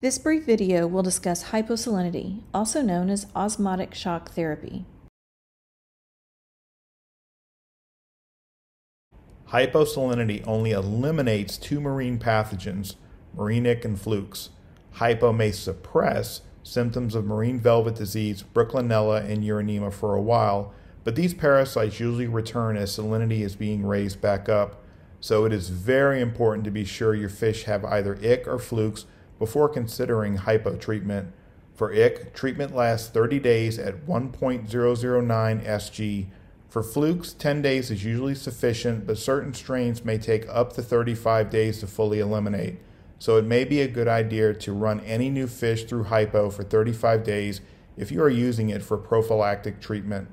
This brief video will discuss hyposalinity, also known as osmotic shock therapy. Hyposalinity only eliminates two marine pathogens, marine ich and flukes. Hypo may suppress symptoms of marine velvet disease, Brooklynella, and Uronema for a while, but these parasites usually return as salinity is being raised back up. So it is very important to be sure your fish have either ich or flukes before considering hypo treatment. For ich, treatment lasts 30 days at 1.009 Sg. For flukes, 10 days is usually sufficient, but certain strains may take up to 35 days to fully eliminate. So it may be a good idea to run any new fish through hypo for 35 days if you are using it for prophylactic treatment.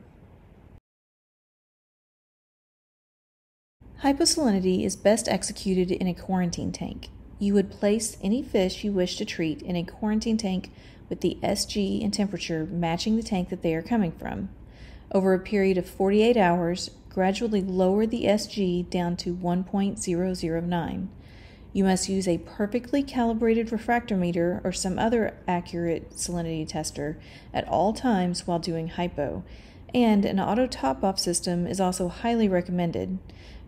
Hyposalinity is best executed in a quarantine tank. You would place any fish you wish to treat in a quarantine tank with the SG and temperature matching the tank that they are coming from. Over a period of 48 hours, gradually lower the SG down to 1.009. You must use a perfectly calibrated refractometer or some other accurate salinity tester at all times while doing hypo, and an auto top off system is also highly recommended.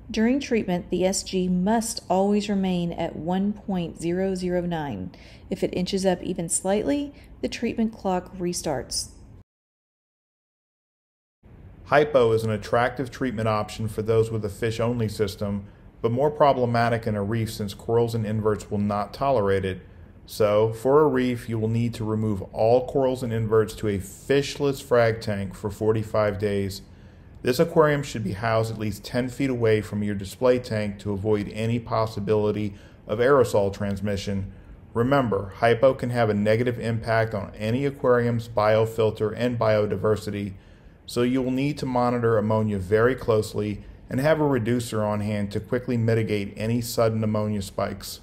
During treatment, the SG must always remain at 1.009. If it inches up even slightly, the treatment clock restarts. Hypo is an attractive treatment option for those with a fish only system but more problematic in a reef since corals and inverts will not tolerate it. So, for a reef, you will need to remove all corals and inverts to a fishless frag tank for 45 days. This aquarium should be housed at least 10 feet away from your display tank to avoid any possibility of aerosol transmission. Remember, hypo can have a negative impact on any aquarium's biofilter and biodiversity, so you will need to monitor ammonia very closely and have a reducer on hand to quickly mitigate any sudden ammonia spikes.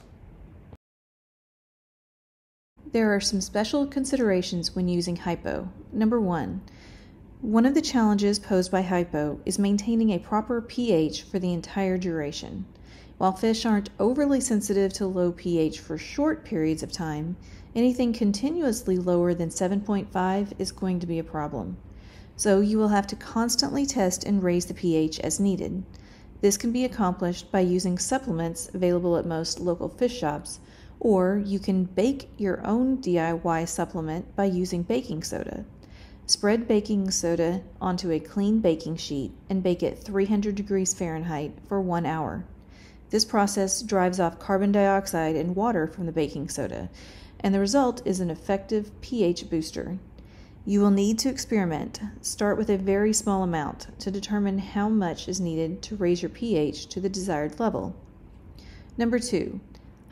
There are some special considerations when using hypo. Number one, one of the challenges posed by hypo is maintaining a proper pH for the entire duration. While fish aren't overly sensitive to low pH for short periods of time, anything continuously lower than 7.5 is going to be a problem so you will have to constantly test and raise the pH as needed. This can be accomplished by using supplements available at most local fish shops, or you can bake your own DIY supplement by using baking soda. Spread baking soda onto a clean baking sheet and bake at 300 degrees Fahrenheit for one hour. This process drives off carbon dioxide and water from the baking soda, and the result is an effective pH booster. You will need to experiment. Start with a very small amount to determine how much is needed to raise your pH to the desired level. Number two,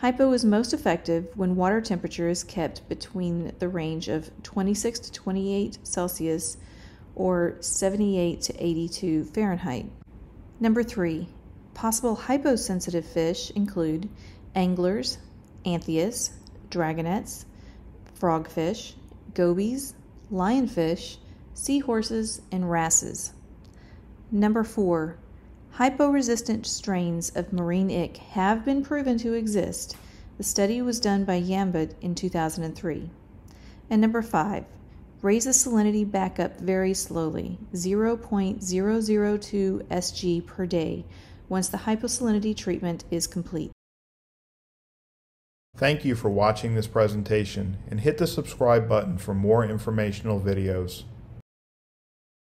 hypo is most effective when water temperature is kept between the range of 26 to 28 Celsius or 78 to 82 Fahrenheit. Number three, possible hyposensitive fish include anglers, anthias, dragonets, frogfish, gobies, lionfish, seahorses, and wrasses. Number four, hypo-resistant strains of marine ich have been proven to exist. The study was done by Yambot in 2003. And number five, raise the salinity back up very slowly, 0.002 Sg per day, once the hyposalinity treatment is complete. Thank you for watching this presentation and hit the subscribe button for more informational videos.